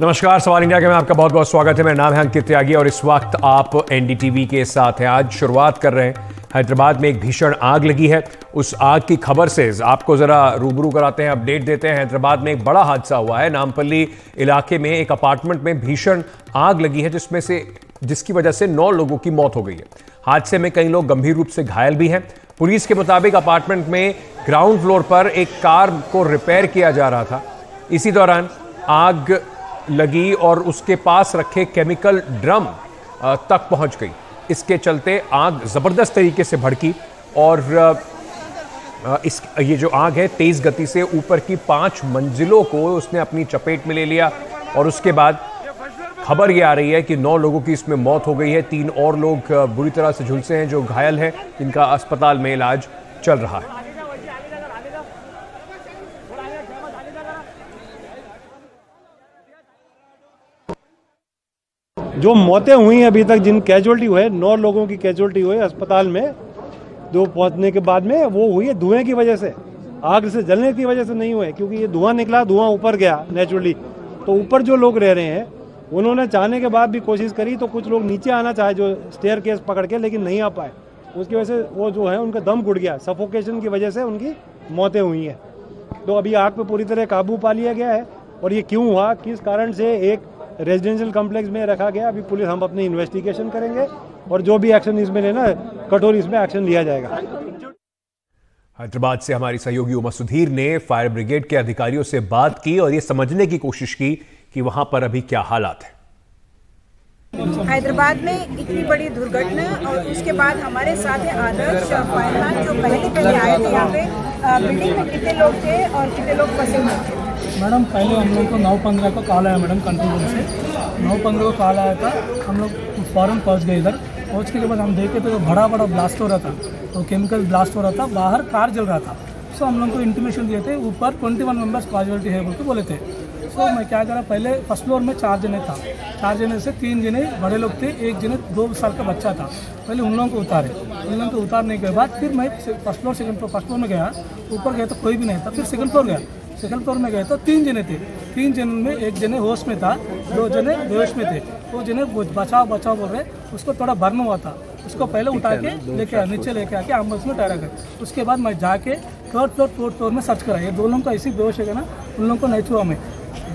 नमस्कार, सवाल इंडिया के में आपका बहुत बहुत स्वागत है। मेरा नाम है अंकित त्यागी और इस वक्त आप एनडीटीवी के साथ हैं। आज शुरुआत कर रहे हैं। हैदराबाद में एक भीषण आग लगी है। उस आग की खबर से आपको जरा रूबरू कराते हैं, अपडेट देते हैं। हैदराबाद में एक बड़ा हादसा हुआ है। नामपल्ली इलाके में एक अपार्टमेंट में भीषण आग लगी है, जिसमें से, जिसकी वजह से नौ लोगों की मौत हो गई है। हादसे में कई लोग गंभीर रूप से घायल भी हैं। पुलिस के मुताबिक अपार्टमेंट में ग्राउंड फ्लोर पर एक कार को रिपेयर किया जा रहा था। इसी दौरान आग लगी और उसके पास रखे केमिकल ड्रम तक पहुँच गई। इसके चलते आग ज़बरदस्त तरीके से भड़की और इस, ये जो आग है, तेज़ गति से ऊपर की पाँच मंजिलों को उसने अपनी चपेट में ले लिया और उसके बाद खबर ये आ रही है कि नौ लोगों की इसमें मौत हो गई है। तीन और लोग बुरी तरह से झुलसे हैं, जो घायल हैं इनका अस्पताल में इलाज चल रहा है। जो मौतें हुई अभी तक, जिन कैजुअलिटी हुए नौ लोगों की कैजुअलिटी हुई अस्पताल में जो पहुँचने के बाद में, वो हुई है धुएँ की वजह से। आग से जलने की वजह से नहीं हुए, क्योंकि ये धुआँ निकला, धुआँ ऊपर गया नेचुरली तो ऊपर जो लोग रह रहे हैं, उन्होंने चाहने के बाद भी कोशिश करी तो कुछ लोग नीचे आना चाहे, जो स्टेयर केस पकड़ के, लेकिन नहीं आ पाए। उसकी वजह से वो जो है, उनका दम घुट गया। सफोकेशन की वजह से उनकी मौतें हुई हैं। तो अभी आग पे पूरी तरह काबू पा लिया गया है, और ये क्यों हुआ, किस कारण से, एक रेजिडेंशियल कॉम्प्लेक्स में रखा गया। अभी पुलिस हम अपनी इन्वेस्टिगेशन करेंगे और जो भी एक्शन इसमें लेना कठोर इसमें एक्शन लिया जाएगा। हैदराबाद से हमारी सहयोगी उमा सुधीर ने फायर ब्रिगेड के अधिकारियों से बात की और ये समझने की कोशिश की कि वहाँ पर अभी क्या हालात है। हैदराबाद में इतनी बड़ी दुर्घटना और उसके बाद हमारे साथ है आदर्श फायरमैन जो पहले पहले आए थे यहाँ पे। बिल्डिंग में कितने लोग थे और कितने लोग फंसे हुए थे? मैडम, पहले हम लोग को नौ पंद्रह को कॉल आया मैडम, कंट्रोल रूम से। नौ पंद्रह को कॉल आया था, हम लोग फ़ौरन पहुँच गए इधर। पहुँचने के बाद हम देखे तो बड़ा बड़ा ब्लास्ट हो रहा था तो केमिकल ब्लास्ट हो रहा था, बाहर कार जल रहा था। सो हम लोग को इंटीमेशन दिए थे, ऊपर ट्वेंटी वन मेंबर्स पॉजिटिविटी है बोल के बोले थे। सो मैं क्या करा, पहले फ़र्स्ट फ्लोर में चार जने था। चार जने से तीन जने बड़े लोग थे, एक जने दो साल का बच्चा था। पहले उन लोगों को उतारे। उन लोगों को उतारने के बाद फिर मैं first floor second floor first floor में गया। ऊपर गया तो कोई भी नहीं था, फिर सेकंड फ्लोर गया। सेकंड फ्लोर में गए तो तीन जने थे। तीन जन में एक जने होश में था दो जने बेहोश में थे। वो जने बचाओ बचाओ बोल रहे उसको थोड़ा भरना हुआ था। उसको पहले उठा के लेके आया नीचे लेके आके एंबुलेंस में ठहरा कर उसके बाद मैं जाके थर्ड फ्लोर फोर्थ फ्लोर में सर्च करा। ये दो लोगों का ऐसी बेहोश है ना उन लोगों को नहीं छुआ मैं।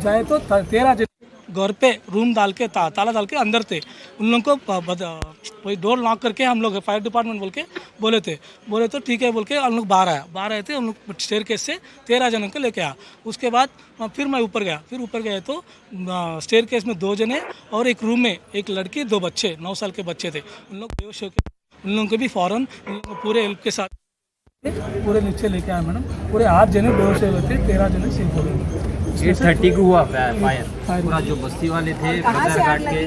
जाए तो तेरह जन घर पे रूम डाल के ता, ताला डाल के अंदर थे। उन लोगों को वही डोर लॉक करके हम लोग फायर डिपार्टमेंट बोल के बोले थे। बोले तो ठीक है बोल के हम लोग बाहर आया। बाहर आए थे हम लोग स्टेयर केस से तेरह जनों को लेके आया। उसके बाद फिर मैं ऊपर गया। फिर ऊपर गए तो स्टेयर केस में दो जने और एक रूम में एक लड़की दो बच्चे नौ साल के बच्चे थे। उन लोग बेहोश होकर उन लोगों को भी फ़ौरन पूरे हेल्प के साथ पूरे नीचे लेके आए मैडम। पूरे आठ जने बेहोश हुए थे तेरह जने सीख हो गए एट थर्टी को हुआ फायर पूरा जो बस्ती वाले थे घाट के।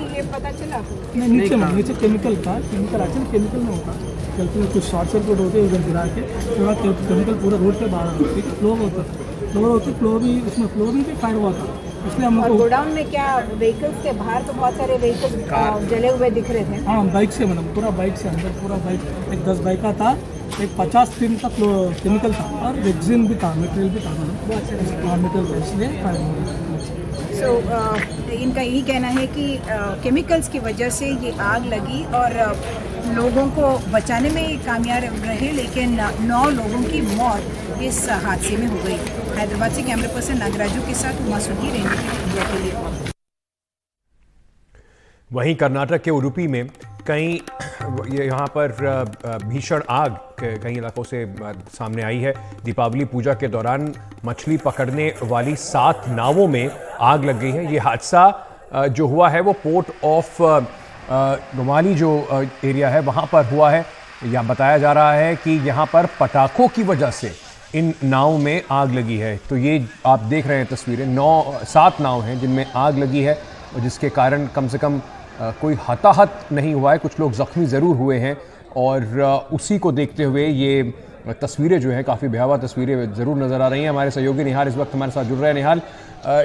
नहीं नीचे में नीचे केमिकल था केमिकल एक्चुअली केमिकल में होता गलती में कुछ शॉर्ट सर्किट होते उधर गिरा के पूरा केमिकल पूरा रोड पे बाहर होती फ्लो होता फ्लो होती फ्लो भी उसमें फ्लो भी फायर हुआ था। इसलिए हम लोग गोडाउन में क्या व्हीकल्स के बाहर तो बहुत सारे व्हीकल्स जले हुए दिख रहे थे। हाँ बाइक से मैडम पूरा बाइक से अंदर पूरा बाइक एक दस बाइक का था एक पचास दिन का केमिकल था और वैक्सीन भी था मटेरियल भी था मैडम। मटेरियल इसलिए सो इनका यही कहना है कि केमिकल्स uh, की वजह से ये आग लगी और uh, लोगों को बचाने में कामयाब रहे लेकिन नौ लोगों की मौत इस हादसे में हो गई। हैदराबाद से कैमरा पर्सन नागराजू के साथ उमा सुधी इंडिया के लिए। वहीं कर्नाटक के उडुपी में कई यहाँ पर भीषण आग कई इलाकों से सामने आई है। दीपावली पूजा के दौरान मछली पकड़ने वाली सात नावों में आग लग गई है। ये हादसा जो हुआ है वो पोर्ट ऑफ़ गुमाली जो एरिया है, वहाँ पर हुआ है। या बताया जा रहा है कि यहाँ पर पटाखों की वजह से इन नाव में आग लगी है। तो ये आप देख रहे हैं तस्वीरें। नौ, सात नाव हैं जिनमें आग लगी है और जिसके कारण कम से कम कोई हताहत नहीं हुआ है, कुछ लोग ज़ख्मी ज़रूर हुए हैं और उसी को देखते हुए ये तस्वीरें जो हैं, काफ़ी भयावह तस्वीरें ज़रूर नज़र आ रही हैं। हमारे सहयोगी निहाल इस वक्त हमारे साथ जुड़ रहे हैं। निहाल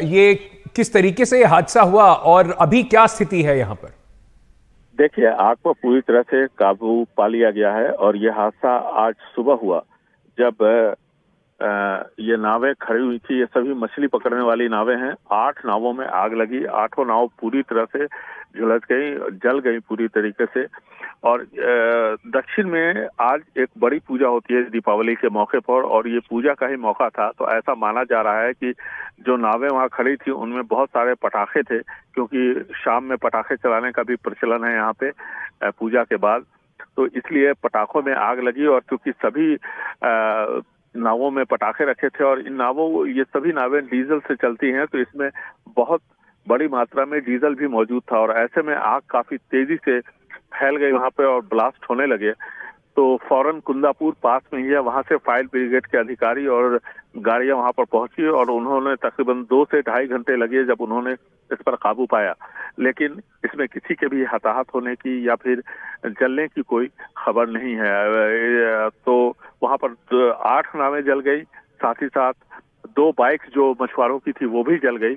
ये किस तरीके से हादसा हुआ और अभी क्या स्थिति है यहाँ पर? देखिए, आग को पूरी तरह से काबू पा लिया गया है और ये हादसा आज सुबह हुआ, जब ये नावें खड़ी हुई थी, ये सभी मछली पकड़ने वाली नावें हैं। आठ नावों में आग लगी, आठों नाव पूरी तरह से झुलस गई, जल गई पूरी तरीके से। और दक्षिण में आज एक बड़ी पूजा होती है दीपावली के मौके पर, और ये पूजा का ही मौका था। तो ऐसा माना जा रहा है कि जो नावें वहाँ खड़ी थी, उनमें बहुत सारे पटाखे थे, क्योंकि शाम में पटाखे चलाने का भी प्रचलन है यहाँ पे पूजा के बाद। तो इसलिए पटाखों में आग लगी, और क्योंकि सभी नावों में पटाखे रखे थे और इन नावों, ये सभी नावें डीजल से चलती हैं तो इसमें बहुत बड़ी मात्रा में डीजल भी मौजूद था और ऐसे में आग काफ़ी तेज़ी से फैल गई वहाँ पे और ब्लास्ट होने लगे। तो फ़ौरन कुंदापुर पास में ही है। वहाँ से फायर ब्रिगेड के अधिकारी और गाड़ियाँ वहाँ पर पहुँची और उन्होंने तकरीबन दो से ढाई घंटे लगे जब उन्होंने इस पर काबू पाया। लेकिन इसमें किसी के भी हताहत होने की या फिर जलने की कोई खबर नहीं है। तो वहाँ पर आठ नावें जल गई। साथ ही साथ दो बाइक जो मछुआरों की थी वो भी जल गई।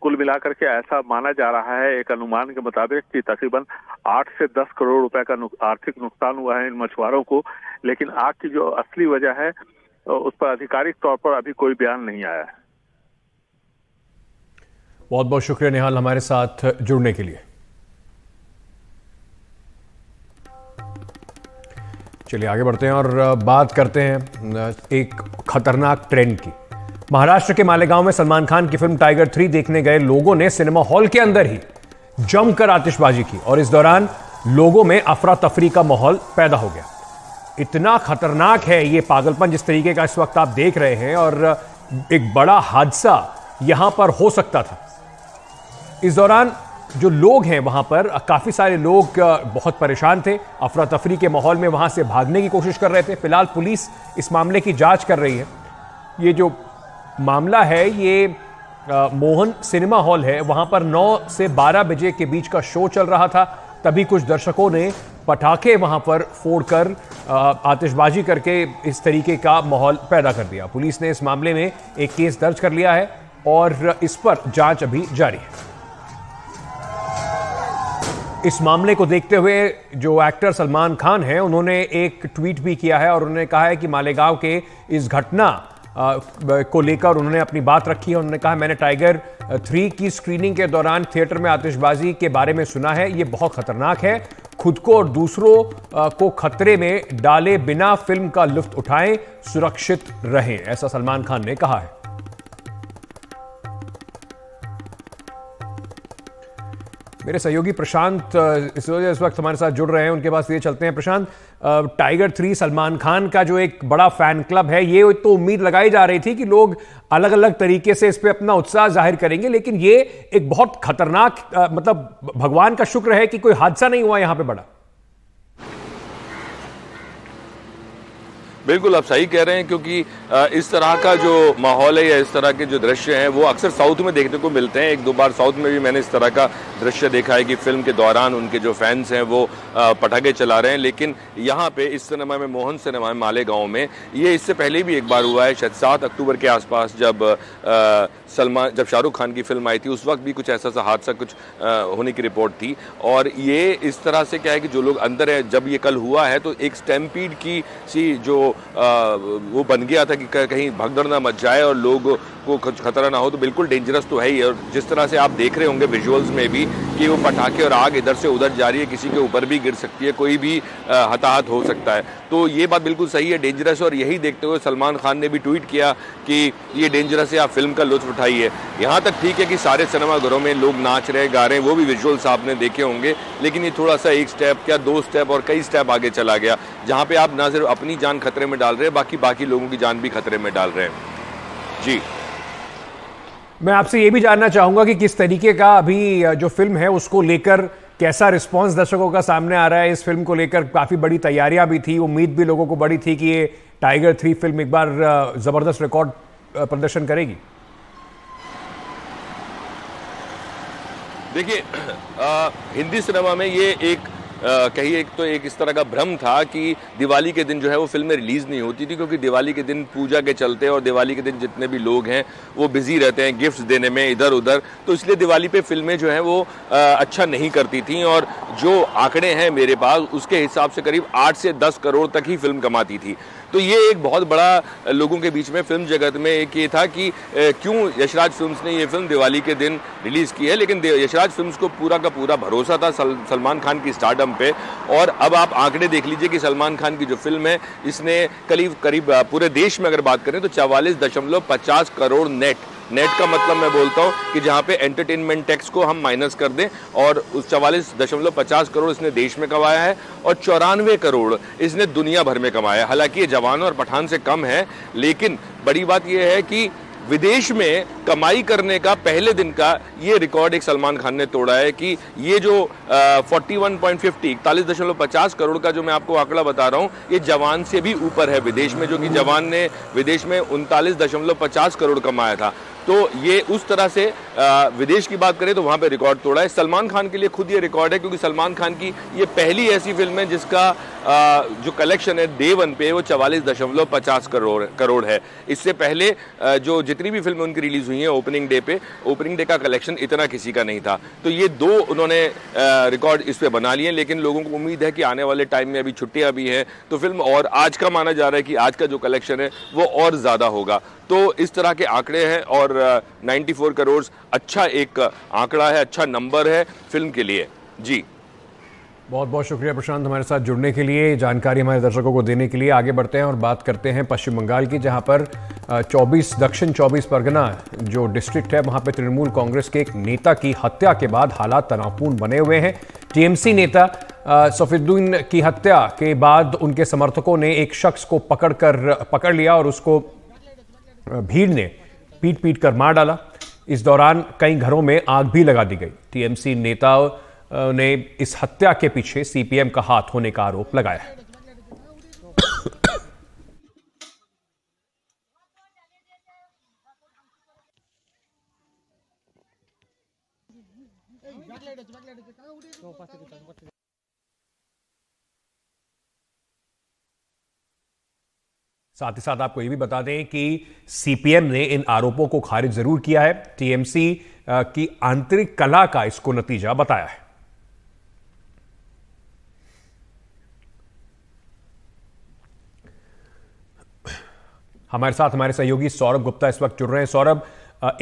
कुल मिलाकर के ऐसा माना जा रहा है एक अनुमान के मुताबिक कि तकरीबन आठ से दस करोड़ रुपए का नुक, आर्थिक नुकसान हुआ है इन मछुआरों को लेकिन आग की जो असली वजह है उस पर आधिकारिक तौर पर अभी कोई बयान नहीं आया है। बहुत बहुत शुक्रिया निहाल हमारे साथ जुड़ने के लिए। चलिए आगे बढ़ते हैं और बात करते हैं एक खतरनाक ट्रेंड की। महाराष्ट्र के मालेगांव में सलमान खान की फ़िल्म टाइगर थ्री देखने गए लोगों ने सिनेमा हॉल के अंदर ही जमकर आतिशबाजी की और इस दौरान लोगों में अफरा तफरी का माहौल पैदा हो गया। इतना खतरनाक है ये पागलपन जिस तरीके का इस वक्त आप देख रहे हैं और एक बड़ा हादसा यहाँ पर हो सकता था। इस दौरान जो लोग हैं वहाँ पर, काफ़ी सारे लोग बहुत परेशान थे। अफरा तफरी के माहौल में वहाँ से भागने की कोशिश कर रहे थे। फ़िलहाल पुलिस इस मामले की जाँच कर रही है। ये जो मामला है ये आ, मोहन सिनेमा हॉल है। वहाँ पर 9 से 12 बजे के बीच का शो चल रहा था। तभी कुछ दर्शकों ने पटाखे वहाँ पर फोड़कर आतिशबाजी करके इस तरीके का माहौल पैदा कर दिया। पुलिस ने इस मामले में एक केस दर्ज कर लिया है और इस पर जाँच अभी जारी है। इस मामले को देखते हुए जो एक्टर सलमान खान हैं उन्होंने एक ट्वीट भी किया है और उन्होंने कहा है कि मालेगांव के इस घटना को लेकर उन्होंने अपनी बात रखी है। उन्होंने कहा, मैंने टाइगर थ्री की स्क्रीनिंग के दौरान थिएटर में आतिशबाजी के बारे में सुना है। ये बहुत खतरनाक है। खुद को और दूसरों को खतरे में डाले बिना फ़िल्म का लुफ्त उठाएँ, सुरक्षित रहें। ऐसा सलमान खान ने कहा है। मेरे सहयोगी प्रशांत इस वजह इस वक्त हमारे साथ जुड़ रहे हैं, उनके पास ये चलते हैं। प्रशांत टाइगर थ्री सलमान खान का जो एक बड़ा फ़ैन क्लब है, ये तो उम्मीद लगाई जा रही थी कि लोग अलग अलग तरीके से इस पर अपना उत्साह ज़ाहिर करेंगे, लेकिन ये एक बहुत खतरनाक मतलब भगवान का शुक्र है कि कोई हादसा नहीं हुआ यहाँ पे बड़ा। बिल्कुल आप सही कह रहे हैं, क्योंकि इस तरह का जो माहौल है या इस तरह के जो दृश्य हैं, वो अक्सर साउथ में देखने को मिलते हैं। एक दो बार साउथ में भी मैंने इस तरह का दृश्य देखा है कि फ़िल्म के दौरान उनके जो फैंस हैं, वो पटाखे चला रहे हैं। लेकिन यहाँ पे इस सिनेमा में, मोहन सिनेमा में मालेगांव में, ये इससे पहले भी एक बार हुआ है, शायद सात अक्टूबर के आसपास जब सलमान, जब शाहरुख खान की फ़िल्म आई थी, उस वक्त भी कुछ ऐसा सा हादसा कुछ होने की रिपोर्ट थी। और ये इस तरह से क्या है कि जो लोग अंदर है, जब ये कल हुआ है तो एक स्टैम्पीड की सी जो वो बन गया था कि कहीं भगदड़ ना मच जाए और लोग को खतरा ना हो तो बिल्कुल डेंजरस तो है ही। और जिस तरह से आप देख रहे होंगे विजुअल्स में भी कि वो पटाखे और आग इधर से उधर जा रही है, किसी के ऊपर भी गिर सकती है, कोई भी हताहत हो सकता है। तो ये बात बिल्कुल सही है डेंजरस और यही देखते हुए सलमान खान ने भी ट्वीट किया कि ये डेंजरस है, आप फ़िल्म का लुत्फ उठाइए। यहाँ तक ठीक है कि सारे सिनेमाघरों में लोग नाच रहे, गा रहे हैं, वो भी विजुअल्स आपने देखे होंगे, लेकिन ये थोड़ा सा एक स्टेप क्या दो स्टेप और कई स्टेप आगे चला गया, जहाँ पे आप ना सिर्फ़ अपनी जान खतरे में डाल रहे हैं बाकी बाकी लोगों की जान भी खतरे में डाल रहे हैं। जी। मैं आपसे ये भी जानना चाहूँगा कि किस तरीके का अभी जो फ़िल्म है उसको लेकर कैसा रिस्पांस दर्शकों का सामने आ रहा है? इस फ़िल्म को लेकर काफ़ी बड़ी तैयारियाँ भी थी। उम्मीद भी लोगों को बड़ी थी कि ये टाइगर थ्री फ़िल्म एक बार ज़बरदस्त रिकॉर्ड प्रदर्शन करेगी। देखिए हिंदी सिनेमा में ये एक कहीं एक तो एक इस तरह का भ्रम था कि दिवाली के दिन जो है वो फ़िल्में रिलीज़ नहीं होती थी, क्योंकि दिवाली के दिन पूजा के चलते और दिवाली के दिन जितने भी लोग हैं, वो बिज़ी रहते हैं गिफ्ट्स देने में इधर उधर तो इसलिए दिवाली पे फ़िल्में जो हैं वो अच्छा नहीं करती थी और जो आंकड़े हैं मेरे पास, उसके हिसाब से करीब आठ से दस करोड़ तक ही फ़िल्म कमाती थी। तो ये एक बहुत बड़ा लोगों के बीच में फ़िल्म जगत में एक ये था कि क्यों यशराज फिल्म्स ने ये फ़िल्म दिवाली के दिन रिलीज़ की है, लेकिन यशराज फिल्म्स को पूरा का पूरा भरोसा था सलमान खान की स्टार्डम पे। और अब आप आंकड़े देख लीजिए कि सलमान खान की जो फ़िल्म है, इसने करीब करीब, पूरे देश में अगर बात करें तो चवालीस करोड़ नेट नेट का मतलब मैं बोलता हूँ कि जहाँ पे एंटरटेनमेंट टैक्स को हम माइनस कर दें और उस चवालीस दशमलव पचास करोड़ इसने देश में कमाया है और चौरानवे करोड़ इसने दुनिया भर में कमाया है। हालाँकि ये जवान और पठान से कम है, लेकिन बड़ी बात यह है कि विदेश में कमाई करने का पहले दिन का ये रिकॉर्ड एक सलमान खान ने तोड़ा है कि ये जो फोर्टी वन पॉइंट फिफ्टी इकतालीस दशमलव पचास करोड़ का जो मैं आपको आंकड़ा बता रहा हूँ, ये जवान से भी ऊपर है। विदेश में जो कि जवान ने, विदेश में उनतालीस दशमलव पचास करोड़ कमाया था। तो ये उस तरह से विदेश की बात करें तो वहाँ पे रिकॉर्ड तोड़ा है। सलमान खान के लिए खुद ये रिकॉर्ड है क्योंकि सलमान खान की ये पहली ऐसी फ़िल्म है जिसका जो कलेक्शन है डे वन पे, वो चवालीस दशमलव पचास करोड़ करोड़ है। इससे पहले जो जितनी भी फ़िल्म उनकी रिलीज़ हुई हैं ओपनिंग डे पे, ओपनिंग डे का कलेक्शन इतना किसी का नहीं था। तो ये दो उन्होंने रिकॉर्ड इस पर बना लिए, लेकिन लोगों को उम्मीद है कि आने वाले टाइम में अभी छुट्टियाँ भी हैं तो फ़िल्म और आज का माना जा रहा है कि आज का जो कलेक्शन है, वो और ज़्यादा होगा। तो इस तरह के आंकड़े हैं और 94 करोड़ अच्छा एक आंकड़ा है अच्छा नंबर है फ़िल्म के लिए। जी। बहुत बहुत शुक्रिया प्रशांत हमारे साथ जुड़ने के लिए, जानकारी हमारे दर्शकों को देने के लिए। आगे बढ़ते हैं और बात करते हैं पश्चिम बंगाल की, जहाँ पर 24 दक्षिण 24 परगना जो डिस्ट्रिक्ट है, वहाँ पर तृणमूल कांग्रेस के एक नेता की हत्या के बाद हालात तनावपूर्ण बने हुए हैं। टीएमसी नेता सफीद्दीन की हत्या के बाद उनके समर्थकों ने एक शख्स को पकड़कर, पकड़ लिया और उसको भीड़ ने पीट पीट कर मार डाला। इस दौरान कई घरों में आग भी लगा दी गई। टीएमसी नेता ने इस हत्या के पीछे सीपीएम का हाथ होने का आरोप लगाया है। साथ ही साथ आपको यह भी बता दें कि सीपीएम ने इन आरोपों को खारिज ज़रूर किया है। टीएमसी की आंतरिक कला का इसको नतीजा बताया है। हमारे साथ हमारे सहयोगी सौरभ गुप्ता इस वक्त जुड़ रहे हैं। सौरभ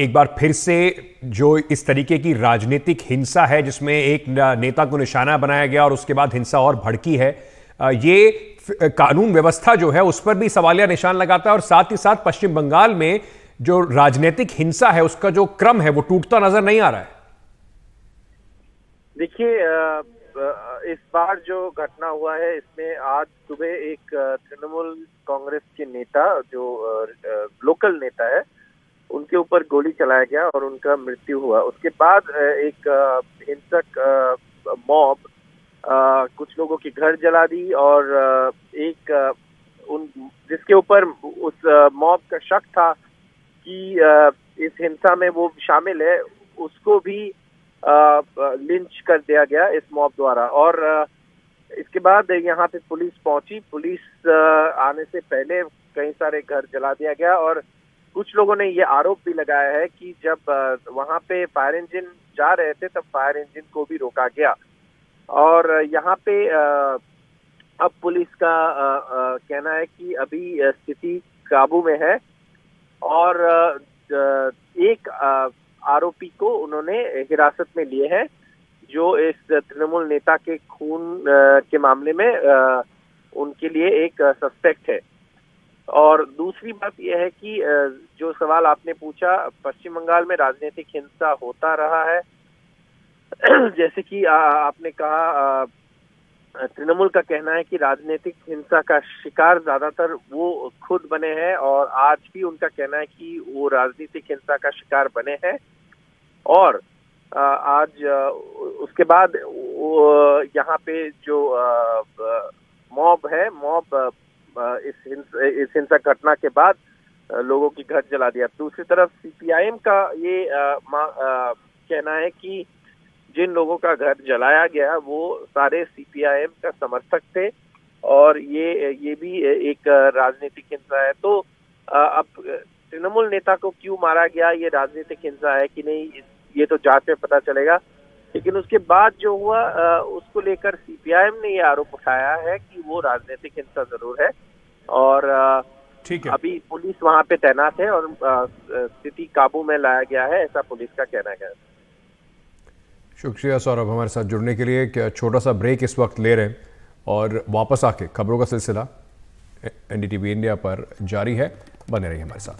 एक बार फिर से जो इस तरीके की राजनीतिक हिंसा है, जिसमें एक नेता को निशाना बनाया गया और उसके बाद हिंसा और भड़की है ये कानून व्यवस्था जो है, उस पर भी सवालिया निशान लगाता है और साथ ही साथ पश्चिम बंगाल में जो राजनीतिक हिंसा है, उसका जो क्रम है, वो टूटता नज़र नहीं आ रहा है। देखिए इस बार जो घटना हुआ है, इसमें आज सुबह एक तृणमूल कांग्रेस के नेता, जो लोकल नेता है, उनके ऊपर गोली चलाया गया और उनका मृत्यु हुआ। उसके बाद एक हिंसक मॉब कुछ लोगों के घर जला दी और एक उन, जिसके ऊपर उस मॉब का शक था कि इस हिंसा में वो शामिल है, उसको भी लिंच कर दिया गया इस मॉब द्वारा। और इसके बाद यहाँ पे पुलिस पहुँची। पुलिस आने से पहले कई सारे घर जला दिया गया और कुछ लोगों ने ये आरोप भी लगाया है कि जब वहाँ पे फायर इंजन जा रहे थे, तब फायर इंजन को भी रोका गया। और यहाँ पे अब पुलिस का कहना है कि अभी स्थिति काबू में है और एक आरोपी को उन्होंने हिरासत में लिए हैं जो इस तृणमूल नेता के खून के मामले में उनके लिए एक सस्पेक्ट है। और दूसरी बात यह है कि जो सवाल आपने पूछा, पश्चिम बंगाल में राजनीतिक हिंसा होता रहा है जैसे कि आपने कहा तृणमूल का कहना है कि राजनीतिक हिंसा का शिकार ज़्यादातर वो खुद बने हैं और आज भी उनका कहना है कि वो राजनीतिक हिंसा का शिकार बने हैं। और आज उसके बाद यहाँ पे जो मॉब है, मॉब इस हिंसा घटना के बाद लोगों की घर जला दिया। दूसरी तरफ़ सीपीआईएम का ये कहना है कि जिन लोगों का घर जलाया गया वो सारे सीपीआईएम का समर्थक थे और ये ये भी एक राजनीतिक हिंसा है। तो अब तृणमूल नेता को क्यों मारा गया? ये राजनीतिक हिंसा है कि नहीं? ये तो जाँच में पता चलेगा। लेकिन उसके बाद जो हुआ उसको लेकर सीपीआईएम ने ये आरोप उठाया है कि वो राजनीतिक हिंसा ज़रूर है और ठीक है। अभी पुलिस वहाँ पे तैनात है और स्थिति काबू में लाया गया है ऐसा पुलिस का कहना है। शुक्रिया सौरभ हमारे साथ जुड़ने के लिए एक छोटा सा ब्रेक इस वक्त ले रहे हैं और वापस आके खबरों का सिलसिला एनडीटीवी इंडिया पर जारी है। बने रहिए हमारे साथ।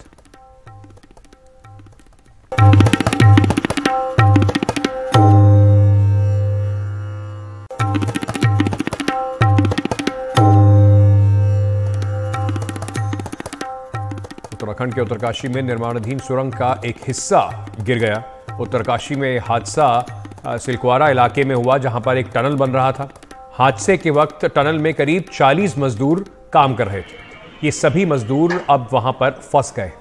उत्तराखंड के उत्तरकाशी में निर्माणाधीन सुरंग का एक हिस्सा गिर गया। उत्तरकाशी में हादसा सिलक्वारा इलाके में हुआ, जहाँ पर एक टनल बन रहा था। हादसे के वक्त टनल में करीब 40 मजदूर काम कर रहे थे। ये सभी मजदूर अब वहाँ पर फंस गए।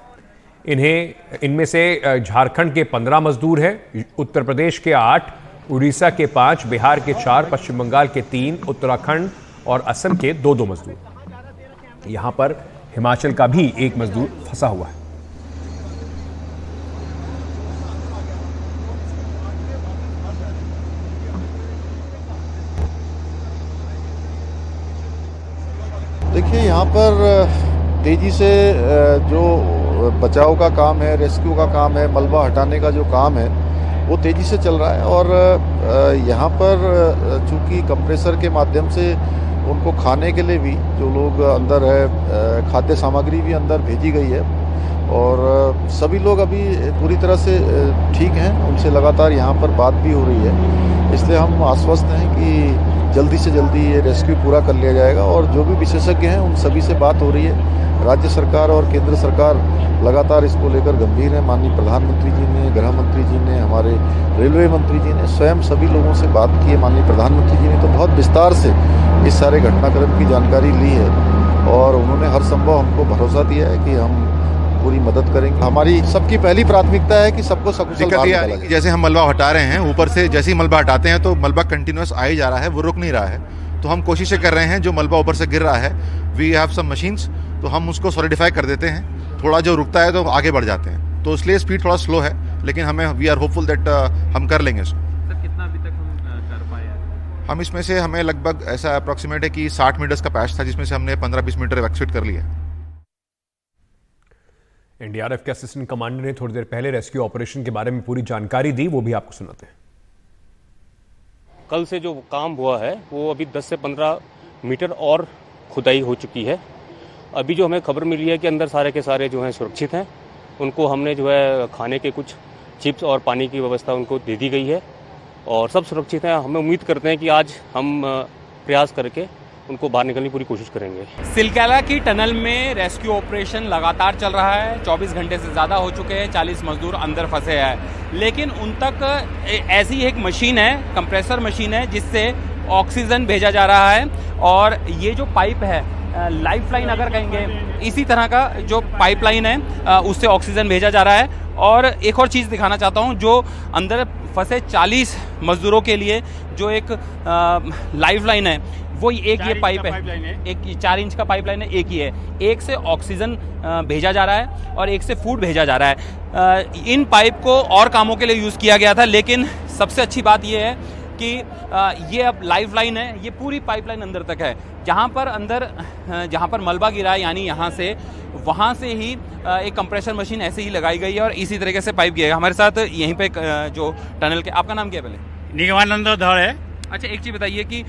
इन्हें, इनमें से झारखंड के 15 मजदूर हैं, उत्तर प्रदेश के आठ, उड़ीसा के पाँच, बिहार के चार, पश्चिम बंगाल के तीन, उत्तराखंड और असम के दो दो मजदूर। यहाँ पर हिमाचल का भी एक मजदूर फंसा हुआ है। देखिए, यहाँ पर तेज़ी से जो बचाव का काम है, रेस्क्यू का काम है, मलबा हटाने का जो काम है, वो तेज़ी से चल रहा है। और यहाँ पर चूँकि कंप्रेसर के माध्यम से उनको खाने के लिए भी जो लोग अंदर है खाद्य सामग्री भी अंदर भेजी गई है। और सभी लोग अभी पूरी तरह से ठीक हैं। उनसे लगातार यहाँ पर बात भी हो रही है। इसलिए हम आश्वस्त हैं कि जल्दी से जल्दी ये रेस्क्यू पूरा कर लिया जाएगा और जो भी विशेषज्ञ हैं, उन सभी से बात हो रही है। राज्य सरकार और केंद्र सरकार लगातार इसको लेकर गंभीर है। माननीय प्रधानमंत्री जी ने, गृह मंत्री जी ने, हमारे रेलवे मंत्री जी ने, स्वयं सभी लोगों से बात की है। माननीय प्रधानमंत्री जी ने तो बहुत विस्तार से इस सारे घटनाक्रम की जानकारी ली है और उन्होंने हर संभव हमको भरोसा दिया है कि हम पूरी मदद करेंगे। हमारी सबकी पहली प्राथमिकता है कि सबको सकुशल जैसे हम मलबा हटा रहे हैं ऊपर से जैसे ही मलबा हटाते हैं तो मलबा कंटिन्यूस आ ही जा रहा है वो रुक नहीं रहा है। तो हम कोशिशें कर रहे हैं जो मलबा ऊपर से गिर रहा है वी हैव सम मशीन्स तो हम उसको सॉलिडिफाई कर देते हैं। थोड़ा जो रुकता है तो आगे बढ़ जाते हैं। तो इसलिए स्पीड थोड़ा स्लो है लेकिन हमें वी आर होपफुल दैट हम कर लेंगे इसको। सर कितना अभी तक हम कर पाए हम इसमें से हमें लगभग ऐसा अप्रॉक्सीमेट है कि 60 मीटर्स का पैच था जिसमें से हमने 15-20 मीटर इवैक्यूएट कर लिया एनडीआरएफ के असिस्टेंट कमांडर ने थोड़ी देर पहले रेस्क्यू ऑपरेशन के बारे में पूरी जानकारी दी, वो भी आपको सुनाते हैं। कल से जो काम हुआ है, वो अभी 10 से 15 मीटर और खुदाई हो चुकी है। अभी जो हमें खबर मिली है कि अंदर सारे के सारे जो हैं सुरक्षित हैं। उनको हमने जो है खाने के कुछ चिप्स और पानी की व्यवस्था उनको दे दी गई है और सब सुरक्षित हैं। हमें उम्मीद करते हैं कि आज हम प्रयास करके उनको बाहर निकलने की पूरी कोशिश करेंगे। सिलकेला की टनल में रेस्क्यू ऑपरेशन लगातार चल रहा है। 24 घंटे से ज़्यादा हो चुके हैं 40 मजदूर अंदर फंसे हैं। लेकिन उन तक ऐसी एक मशीन है, कंप्रेसर मशीन है, जिससे ऑक्सीजन भेजा जा रहा है। और ये जो पाइप है लाइफ लाइन अगर कहेंगे, इसी तरह का जो पाइपलाइन है उससे ऑक्सीजन भेजा जा रहा है। और एक और चीज़ दिखाना चाहता हूँ, जो अंदर फंसे 40 मजदूरों के लिए जो एक लाइफ लाइन है वो एक ये पाइप है। एक चार इंच का पाइपलाइन है एक ही है। एक से ऑक्सीजन भेजा जा रहा है और एक से फ़ूड भेजा जा रहा है। इन पाइप को और कामों के लिए यूज़ किया गया था लेकिन सबसे अच्छी बात ये है कि ये अब लाइफ लाइन है ये पूरी पाइपलाइन अंदर तक है। जहाँ पर अंदर जहाँ पर मलबा गिरा है यानी यहाँ से वहाँ से ही एक कंप्रेशर मशीन ऐसे ही लगाई गई है और इसी तरीके से पाइप गया है हमारे साथ यहीं पे जो टनल के आपका नाम क्या है पहले? निगमानंद धड़ है अच्छा एक चीज़ बताइए कि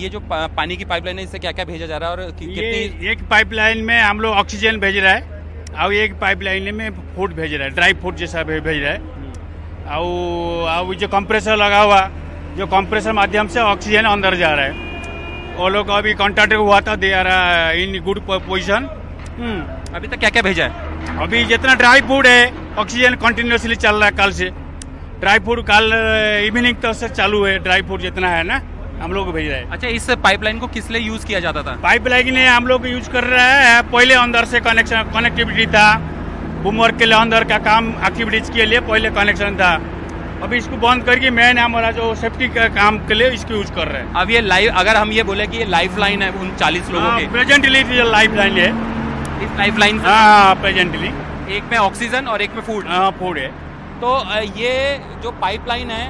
ये जो पानी की पाइपलाइन है इससे क्या क्या भेजा जा रहा है और कि, ये कितनी एक पाइपलाइन में हम लोग ऑक्सीजन भेज रहा है और एक पाइपलाइन में फ़ूड भेज रहा है ड्राई फ़ूड जैसा भेज रहा है। और और जो कंप्रेसर लगा हुआ जो कंप्रेसर माध्यम से ऑक्सीजन अंदर जा रहा है। वो लोग अभी कॉन्ट्रैक्ट हुआ था they are in good position अभी तक क्या क्या भेजा है? अभी जितना ड्राई फ़ूड है ऑक्सीजन कंटिन्यूसली चल रहा है कल से। ड्राई फ्रूट कल इवनिंग तक से चालू है ड्राई फ्रूट जितना है ना हम लोग भेज रहे हैं। अच्छा इस पाइपलाइन को किस लिए यूज़ किया जाता था? पाइपलाइन हम लोग यूज़ कर रहे हैं पहले अंदर से कनेक्शन कनेक्टिविटी था होमवर्क के लिए अंदर का काम एक्टिविटीज़ के लिए पहले कनेक्शन था। अभी इसको बंद करके मेन हमारा जो सेफ्टी का काम के लिए इसको यूज़ कर रहे हैं। अब ये लाइव अगर हम ये बोले कि ये लाइफ लाइन है उन 40 लोगों के। प्रेजेंटली लाइफ लाइन है। इस लाइफ लाइन हाँ प्रेजेंटली एक में ऑक्सीजन और एक में फ़ूड हाँ फ़ूड है। तो ये जो पाइपलाइन है,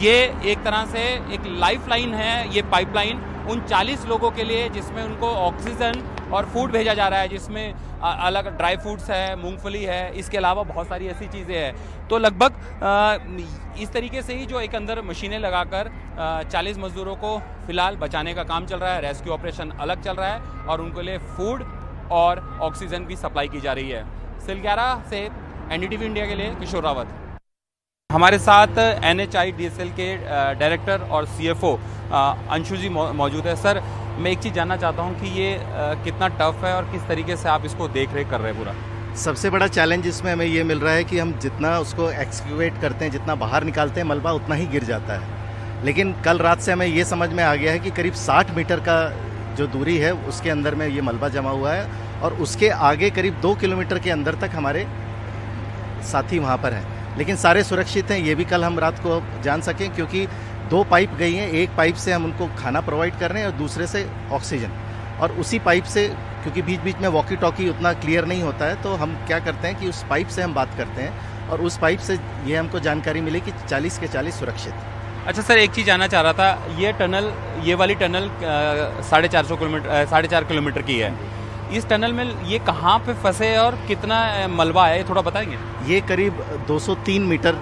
ये एक तरह से एक लाइफ लाइन है, ये पाइपलाइन उन 40 लोगों के लिए जिसमें उनको ऑक्सीजन और फ़ूड भेजा जा रहा है, जिसमें अलग ड्राई फ्रूट्स है, मूंगफली है, इसके अलावा बहुत सारी ऐसी चीज़ें हैं। तो लगभग इस तरीके से ही जो एक अंदर मशीनें लगाकर 40 मजदूरों को फ़िलहाल बचाने का काम चल रहा है, रेस्क्यू ऑपरेशन अलग चल रहा है और उनके लिए फ़ूड और ऑक्सीजन भी सप्लाई की जा रही है। सिलग्यारा से एनडीटीवी इंडिया के लिए किशोर रावत। हमारे साथ N H I D S L के डायरेक्टर और सी एफ़ ओ अंशु जी मौजूद है। सर, मैं एक चीज़ जानना चाहता हूँ कि ये कितना टफ है और किस तरीके से आप इसको देख रेख कर रहे हैं पूरा? सबसे बड़ा चैलेंज इसमें हमें ये मिल रहा है कि हम जितना उसको एक्सक्यूवेट करते हैं, जितना बाहर निकालते हैं, मलबा उतना ही गिर जाता है। लेकिन कल रात से हमें ये समझ में आ गया है कि करीब 60 मीटर का जो दूरी है, उसके अंदर में ये मलबा जमा हुआ है और उसके आगे करीब दो किलोमीटर के अंदर तक हमारे साथी वहाँ पर हैं। लेकिन सारे सुरक्षित हैं, ये भी कल हम रात को जान सकें, क्योंकि दो पाइप गई हैं। एक पाइप से हम उनको खाना प्रोवाइड कर रहे हैं और दूसरे से ऑक्सीजन। और उसी पाइप से, क्योंकि बीच बीच में वॉकी टॉकी उतना क्लियर नहीं होता है तो हम क्या करते हैं कि उस पाइप से हम बात करते हैं और उस पाइप से ये हमको जानकारी मिली कि 40 के 40 सुरक्षित। अच्छा सर, एक चीज़ जानना चाह रहा था, ये टनल, ये वाली टनल साढ़े चार सौ किलोमीटर साढ़े चार किलोमीटर की है। इस टनल में ये कहाँ पे फंसे और कितना मलबा है ये थोड़ा बताएँगे? ये करीब 203 मीटर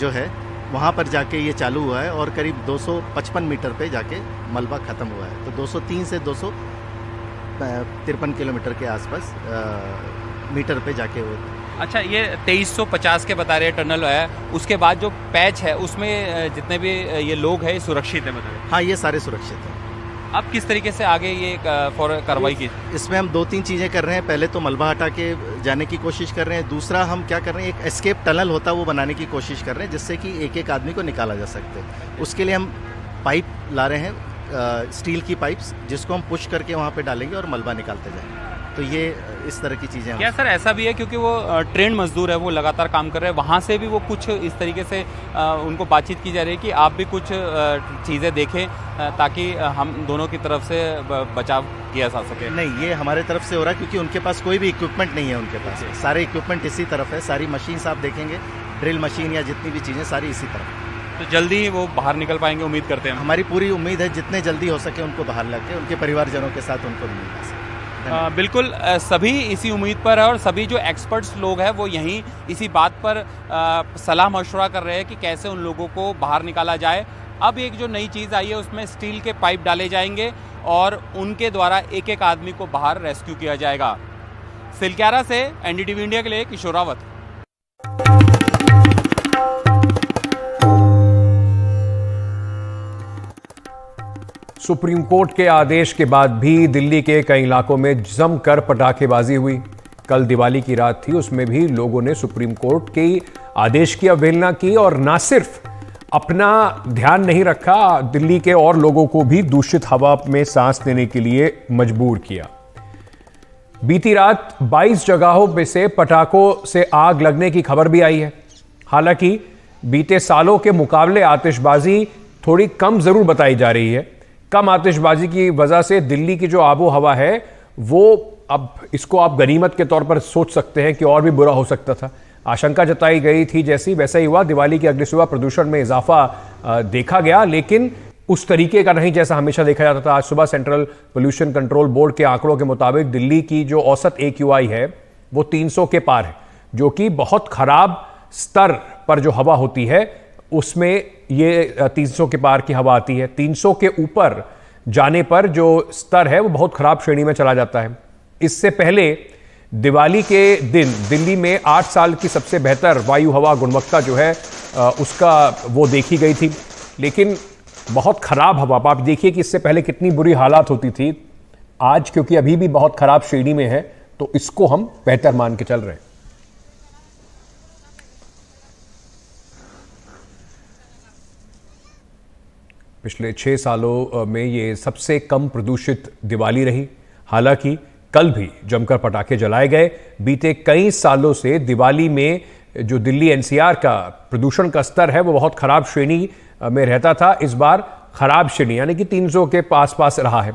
जो है वहाँ पर जाके ये चालू हुआ है और करीब 255 मीटर पे जाके मलबा ख़त्म हुआ है। तो 203 से दो तिरपन किलोमीटर के आसपास मीटर पे जाके हुए। अच्छा ये 2350 के बता रहे टनल है। उसके बाद जो पैच है उसमें जितने भी ये लोग हैं सुरक्षित है रहे हाँ ये सारे सुरक्षित हैं। अब किस तरीके से आगे ये कार्रवाई की? इसमें हम दो तीन चीज़ें कर रहे हैं। पहले तो मलबा हटा के जाने की कोशिश कर रहे हैं। दूसरा, हम क्या कर रहे हैं, एक एस्केप टनल होता है, वो बनाने की कोशिश कर रहे हैं, जिससे कि एक एक आदमी को निकाला जा सकते उसके लिए हम पाइप ला रहे हैं स्टील की पाइप्स, जिसको हम पुश करके वहाँ पे डालेंगे और मलबा निकालते जाएँगे। तो ये इस तरह की चीज़ें क्या सर ऐसा भी है क्योंकि वो ट्रेन मजदूर है वो लगातार काम कर रहे हैं। वहाँ से भी वो कुछ इस तरीके से उनको बातचीत की जा रही है कि आप भी कुछ चीज़ें देखें ताकि हम दोनों की तरफ़ से बचाव किया जा सके। नहीं ये हमारे तरफ़ से हो रहा है क्योंकि उनके पास कोई भी इक्विपमेंट नहीं है उनके पास। सारे इक्विपमेंट इसी तरफ़ है सारी मशीन आप देखेंगे ड्रिल मशीन या जितनी भी चीज़ें सारी इसी तरफ़। तो जल्दी ही वो बाहर निकल पाएँगे उम्मीद करते हैं हमारी पूरी उम्मीद है जितने जल्दी हो सके उनको बाहर लग के उनके परिवारजनों के साथ उनको मिल सके आ, बिल्कुल सभी इसी उम्मीद पर है और सभी जो एक्सपर्ट्स लोग हैं वो यहीं इसी बात पर सलाह मशवरा कर रहे हैं कि कैसे उन लोगों को बाहर निकाला जाए। अब एक जो नई चीज़ आई है उसमें स्टील के पाइप डाले जाएँगे और उनके द्वारा एक एक आदमी को बाहर रेस्क्यू किया जाएगा। सिलक्यारा से एनडीटीवी इंडिया के लिए किशोरावत सुप्रीम कोर्ट के आदेश के बाद भी दिल्ली के कई इलाकों में जमकर पटाखेबाजी हुई। कल दिवाली की रात थी, उसमें भी लोगों ने सुप्रीम कोर्ट के आदेश की अवहेलना की और ना सिर्फ़ अपना ध्यान नहीं रखा, दिल्ली के और लोगों को भी दूषित हवा में सांस लेने के लिए मजबूर किया। बीती रात 22 जगहों में से पटाखों से आग लगने की खबर भी आई है। हालाँकि बीते सालों के मुकाबले आतिशबाजी थोड़ी कम ज़रूर बताई जा रही है। कम आतिशबाजी की वजह से दिल्ली की जो आबो हवा है, वो अब इसको आप गनीमत के तौर पर सोच सकते हैं कि और भी बुरा हो सकता था। आशंका जताई गई थी जैसी, वैसा ही हुआ। दिवाली की अगले सुबह प्रदूषण में इजाफा देखा गया, लेकिन उस तरीके का नहीं जैसा हमेशा देखा जाता था। आज सुबह सेंट्रल पोल्यूशन कंट्रोल बोर्ड के आंकड़ों के मुताबिक दिल्ली की जो औसत ए है, वो 300 के पार है, जो कि बहुत खराब स्तर पर जो हवा होती है उसमें ये 300 के पार की हवा आती है। 300 के ऊपर जाने पर जो स्तर है, वो बहुत खराब श्रेणी में चला जाता है। इससे पहले दिवाली के दिन, दिल्ली में आठ साल की सबसे बेहतर वायु हवा गुणवत्ता जो है उसका वो देखी गई थी। लेकिन बहुत खराब हवा आप देखिए कि इससे पहले कितनी बुरी हालात होती थी। आज क्योंकि अभी भी बहुत खराब श्रेणी में है तो इसको हम बेहतर मान के चल रहे हैं। पिछले छः सालों में ये सबसे कम प्रदूषित दिवाली रही। हालाँकि कल भी जमकर पटाखे जलाए गए। बीते कई सालों से दिवाली में जो दिल्ली एनसीआर का प्रदूषण का स्तर है, वो बहुत खराब श्रेणी में रहता था। इस बार खराब श्रेणी, यानी कि 300 के पास पास रहा है।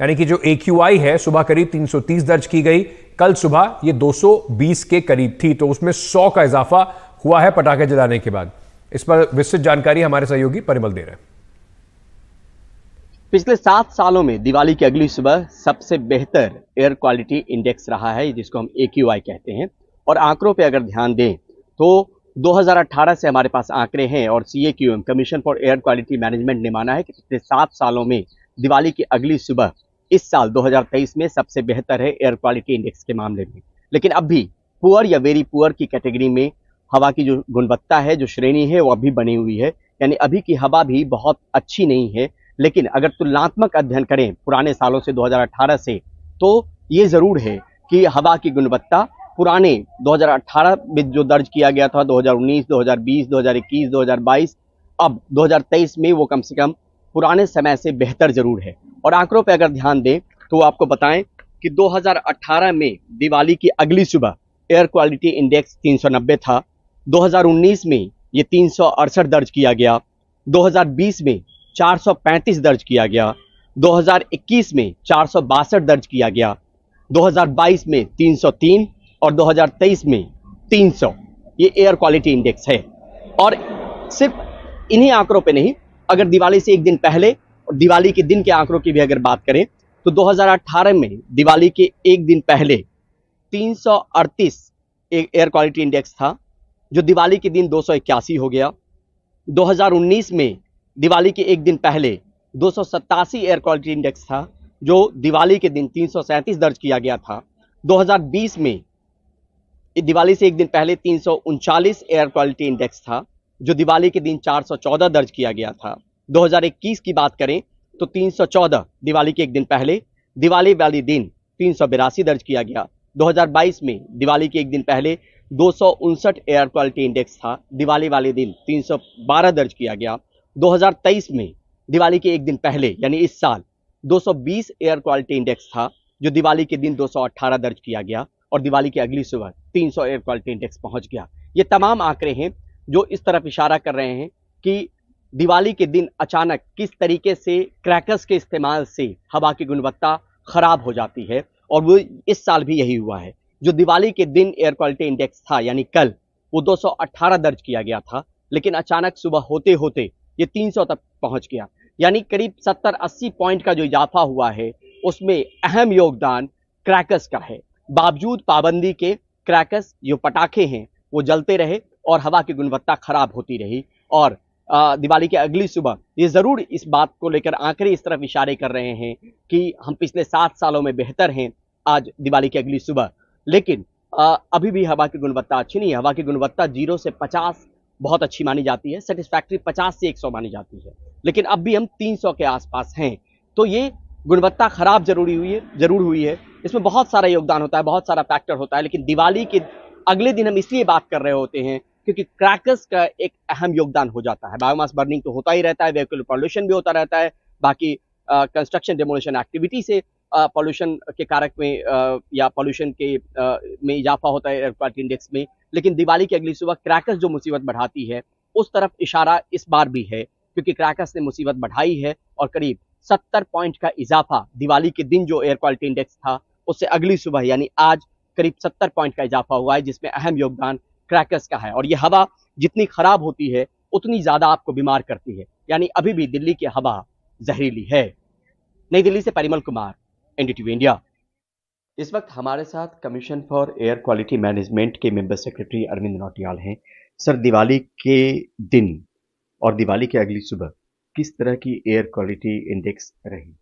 यानी कि जो ए है, सुबह करीब 330 दर्ज की गई। कल सुबह ये 220 के करीब थी तो उसमें 100 का इजाफा हुआ है पटाखे जलाने के बाद। इस पर विस्तृत जानकारी हमारे सहयोगी परिमल दे रहे हैं। पिछले सात सालों में दिवाली की अगली सुबह सबसे बेहतर एयर क्वालिटी इंडेक्स रहा है, जिसको हम एक्यूआई कहते हैं। और आंकड़ों पे अगर ध्यान दें तो 2018 से हमारे पास आंकड़े हैं और C A commission for air quality management ने माना है कि पिछले सात सालों में दिवाली की अगली सुबह इस साल 2023 में सबसे बेहतर है एयर क्वालिटी इंडेक्स के मामले में। लेकिन अब भी पुअर या वेरी पुअर की कैटेगरी में हवा की जो गुणवत्ता है, जो श्रेणी है, वो अभी बनी हुई है। यानी अभी की हवा भी बहुत अच्छी नहीं है लेकिन अगर तुलनात्मक अध्ययन करें पुराने सालों से 2018 से तो ये ज़रूर है कि हवा की गुणवत्ता पुराने 2018 में जो दर्ज किया गया था 2019, 2020, 2021, 2022 अब 2023 में वो कम से कम पुराने समय से बेहतर ज़रूर है और आंकड़ों पर अगर ध्यान दें तो आपको बताएँ कि 2018 में दिवाली की अगली सुबह एयर क्वालिटी इंडेक्स 390 था 2019 में ये तीन सौ अड़सठ दर्ज किया गया 2020 में 435 दर्ज किया गया। 2021 में चार सौ बासठ दर्ज किया गया। 2022 में 303 और 2023 में 300 ये एयर क्वालिटी इंडेक्स है। और सिर्फ़ इन्हीं आंकड़ों पे नहीं, अगर दिवाली से एक दिन पहले और दिवाली के दिन के आंकड़ों की भी अगर बात करें तो 2018 में दिवाली के एक दिन पहले तीन एक एयर क्वालिटी इंडेक्स था, जो दिवाली के दिन दो सौ इक्यासी हो गया। 2019 में दिवाली के एक दिन पहले दो सौ सत्तासी एयर क्वालिटी इंडेक्स था, जो दिवाली के दिन तीन सौ सैंतीस दर्ज किया गया था। 2020 में दिवाली से एक दिन पहले तीन एयर क्वालिटी इंडेक्स था, जो दिवाली के दिन 414 दर्ज किया गया था। 2021 की बात करें तो 314 दिवाली के एक दिन पहले दिवाली वाले दिन तीन दर्ज किया गया। 2022 में दिवाली के एक दिन पहले दो सौ उनसठ एयर क्वालिटी इंडेक्स था, दिवाली वाले दिन 312 दर्ज किया गया। 2023 में, दिवाली के एक दिन पहले, यानी इस साल 220 एयर क्वालिटी इंडेक्स था, जो दिवाली के दिन 218 दर्ज किया गया और दिवाली की अगली सुबह 300 एयर क्वालिटी इंडेक्स पहुँच गया। ये तमाम आंकड़े हैं जो इस तरफ़ इशारा कर रहे हैं कि दिवाली के दिन अचानक किस तरीके से क्रैकर्स के इस्तेमाल से हवा की गुणवत्ता खराब हो जाती है, और वो इस साल भी यही हुआ है। जो दिवाली के दिन एयर क्वालिटी इंडेक्स था, यानी कल, वो 218 दर्ज किया गया था, लेकिन अचानक सुबह होते होते ये 300 तक पहुँच गया। यानी करीब 70-80 पॉइंट का जो इजाफा हुआ है, उसमें अहम योगदान क्रैकर्स का है। बावजूद पाबंदी के क्रैकर्स जो पटाखे हैं, वो जलते रहे और हवा की गुणवत्ता खराब होती रही। और दिवाली के अगली सुबह ये ज़रूर इस बात को लेकर आंकड़े इस तरफ़ इशारे कर रहे हैं कि हम पिछले सात सालों में बेहतर हैं आज दिवाली की अगली सुबह। लेकिन अभी भी हवा की गुणवत्ता अच्छी नहीं है। हवा की गुणवत्ता ज़ीरो से पचास बहुत अच्छी मानी जाती है सेटिस्फैक्ट्री पचास से एक सौ मानी जाती है। लेकिन अब भी हम तीन सौ के आसपास हैं। तो ये गुणवत्ता खराब ज़रूरी हुई है ज़रूर हुई है। इसमें बहुत सारा योगदान होता है बहुत सारा फैक्टर होता है लेकिन दिवाली के अगले दिन हम इसलिए बात कर रहे होते हैं क्योंकि क्रैकर्स का एक अहम योगदान हो जाता है। बायोमास बर्निंग तो होता ही रहता है वेहिकुलर पॉल्यूशन भी होता रहता है बाकी कंस्ट्रक्शन डेमोलेशन एक्टिविटी से पॉल्यूशन के कारक में आ, या पॉल्यूशन के आ, में इजाफा होता है एयर क्वालिटी इंडेक्स में। लेकिन दिवाली की अगली सुबह क्रैकर्स जो मुसीबत बढ़ाती है, उस तरफ़ इशारा इस बार भी है, क्योंकि क्रैकर्स ने मुसीबत बढ़ाई है और करीब सत्तर पॉइंट का इजाफा दिवाली के दिन जो एयर क्वालिटी इंडेक्स था, उससे अगली सुबह यानी आज करीब सत्तर पॉइंट का इजाफा हुआ है, जिसमें अहम योगदान क्रैकर्स का है। और ये हवा जितनी खराब होती है, उतनी ज़्यादा आपको बीमार करती है, यानी अभी भी दिल्ली की हवा जहरीली है। नई दिल्ली से परिमल कुमार एनडीटीवी इंडिया इस वक्त हमारे साथ commission for air quality management के मेंबर सेक्रेटरी अरविंद नौटियाल हैं। सर दिवाली के दिन और दिवाली के अगली सुबह किस तरह की एयर क्वालिटी इंडेक्स रही?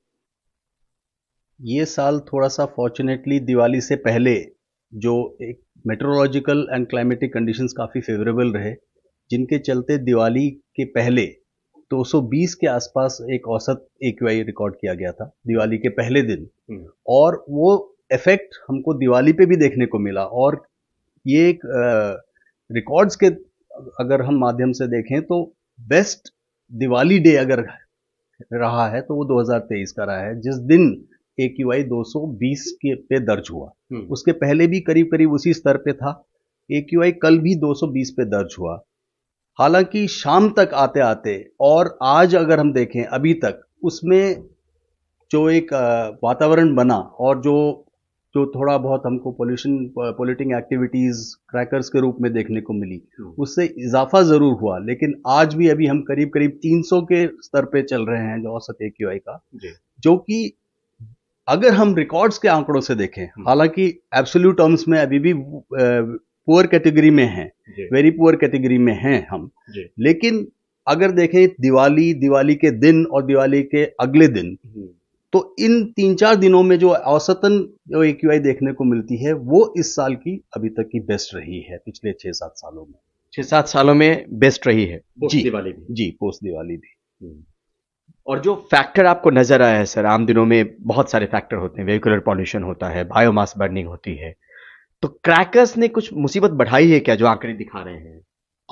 ये साल थोड़ा सा फॉर्चुनेटली दिवाली से पहले जो एक मेट्रोलॉजिकल एंड क्लाइमेटिक कंडीशंस काफ़ी फेवरेबल रहे जिनके चलते दिवाली के पहले 220 के आसपास एक औसत ए रिकॉर्ड किया गया था दिवाली के पहले दिन। हम्म। और वो इफ़ेक्ट हमको दिवाली पे भी देखने को मिला। और ये एक रिकॉर्ड्स के अगर हम माध्यम से देखें तो बेस्ट दिवाली डे अगर रहा है तो वो 2023 का रहा है जिस दिन ए क्यू आई दो के पे दर्ज हुआ। हम्म। उसके पहले भी करीब करीब उसी स्तर पे था। ए क्यू आई कल भी 220 पे दर्ज हुआ। हालाँकि शाम तक आते आते और आज अगर हम देखें अभी तक उसमें जो एक वातावरण बना और जो जो थोड़ा बहुत हमको पोल्यूशन पोल्यूटिंग एक्टिविटीज़ क्रैकर्स के रूप में देखने को मिली उससे इजाफा ज़रूर हुआ। लेकिन आज भी अभी हम करीब करीब 300 के स्तर पे चल रहे हैं जो औसत ए क्यू आई का जो। कि अगर हम रिकॉर्ड्स के आंकड़ों से देखें हालाँकि एब्सोल्यूट टर्म्स में अभी भी पुअर कैटेगरी में हैं वेरी पुअर कैटेगरी में हैं हम लेकिन अगर देखें दिवाली दिवाली के दिन और दिवाली के अगले दिन तो इन तीन चार दिनों में जो औसतन जो ए देखने को मिलती है वो इस साल की अभी तक की बेस्ट रही है पिछले छह सात सालों में। छह सात सालों में बेस्ट रही है। जी। दिवाली भी। जी पोस्ट दिवाली भी। हम्म। और जो फैक्टर आपको नज़र आया है सर आम दिनों में बहुत सारे फैक्टर होते हैं। वेहिकुलर पॉल्यूशन होता है बायोमास बर्निंग होती है। तो क्रैकर्स ने कुछ मुसीबत बढ़ाई है क्या जो आंकड़े दिखा रहे हैं?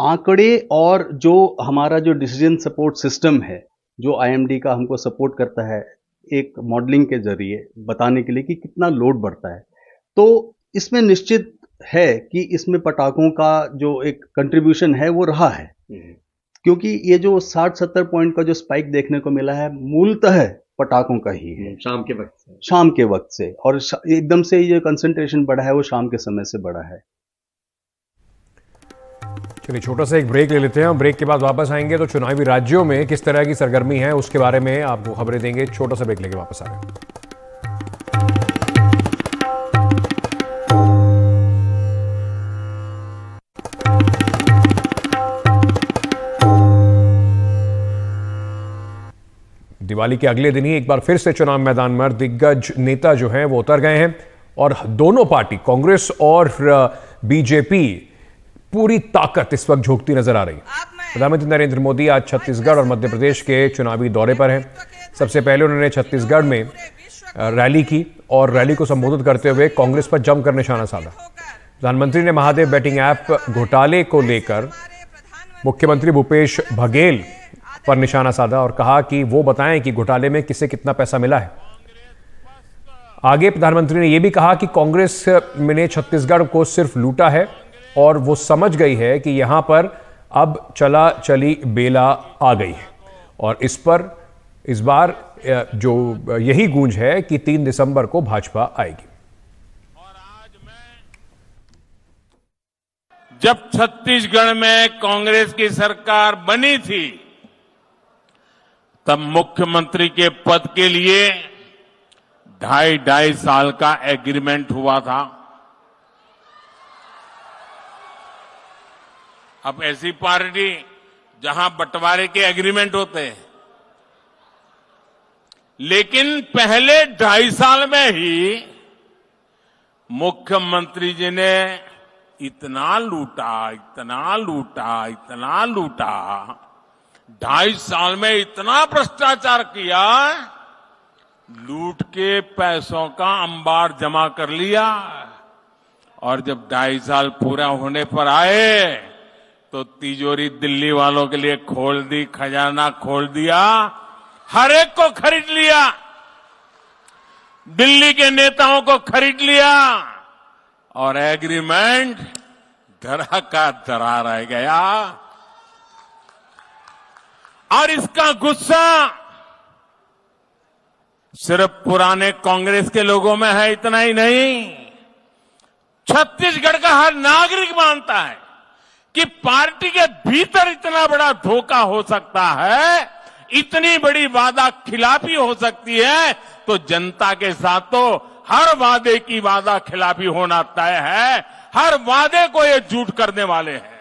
आंकड़े और जो हमारा जो डिसीज़न सपोर्ट सिस्टम है जो आईएमडी का हमको सपोर्ट करता है एक मॉडलिंग के ज़रिए बताने के लिए कि कितना लोड बढ़ता है। तो इसमें निश्चित है कि इसमें पटाखों का जो एक कंट्रीब्यूशन है वो रहा है। हम्म। क्योंकि ये जो 60-70 पॉइंट का जो स्पाइक देखने को मिला है मूलतः पटाखों का ही है। हम्म, शाम के वक्त से। शाम के वक्त से। और एकदम से ये कंसंट्रेशन बढ़ा है वो शाम के समय से बढ़ा है। चलिए, छोटा सा एक ब्रेक ले लेते हैं। ब्रेक के बाद वापस आएँगे तो चुनावी राज्यों में किस तरह की सरगर्मी है, उसके बारे में आपको खबरें देंगे। छोटा सा ब्रेक लेके वापस आ रहे दिवाली के अगले दिन ही एक बार फिर से चुनाव मैदान में दिग्गज नेता जो हैं वो उतर गए हैं और दोनों पार्टी, कांग्रेस और बीजेपी पूरी ताकत इस वक्त झोंकती नज़र आ रही है। प्रधानमंत्री नरेंद्र मोदी आज छत्तीसगढ़ और मध्य प्रदेश के चुनावी दौरे पर हैं। सबसे पहले उन्होंने छत्तीसगढ़ में रैली की और रैली को संबोधित करते हुए कांग्रेस पर जमकर निशाना साधा। प्रधानमंत्री ने महादेव बैटिंग ऐप घोटाले को लेकर मुख्यमंत्री भूपेश बघेल पर निशाना साधा और कहा कि वो बताएँ कि घोटाले में किसे कितना पैसा मिला है। आगे प्रधानमंत्री ने यह भी कहा कि कांग्रेस ने छत्तीसगढ़ को सिर्फ़ लूटा है। और वो समझ गई है कि यहाँ पर अब चला चली बेला आ गई है। और इस पर, इस बार जो यही गूंज है कि तीन दिसंबर को भाजपा आएगी। जब छत्तीसगढ़ में कांग्रेस की सरकार बनी थी, तब मुख्यमंत्री के पद के लिए ढाई ढाई साल का एग्रीमेंट हुआ था। अब ऐसी पार्टी जहाँ बंटवारे के एग्रीमेंट होते हैं। लेकिन पहले ढाई साल में ही मुख्यमंत्री जी ने इतना लूटा इतना लूटा इतना लूटा, ढाई साल में इतना भ्रष्टाचार किया, लूट के पैसों का अंबार जमा कर लिया, और जब ढाई साल पूरा होने पर आए तो तिजोरी दिल्ली वालों के लिए खोल दी, खजाना खोल दिया, हर एक को खरीद लिया। दिल्ली के नेताओं को खरीद लिया और एग्रीमेंट धरा का धरा रह गया। और इसका गुस्सा सिर्फ़ पुराने कांग्रेस के लोगों में है, इतना ही नहीं। छत्तीसगढ़ का हर नागरिक मानता है। कि पार्टी के भीतर इतना बड़ा धोखा हो सकता है, इतनी बड़ी वादा खिलाफी हो सकती है तो जनता के साथ तो हर वादे की वादा खिलाफी होना तय है। हर वादे को ये झूठ करने वाले हैं।